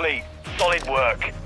Complete. Solid work.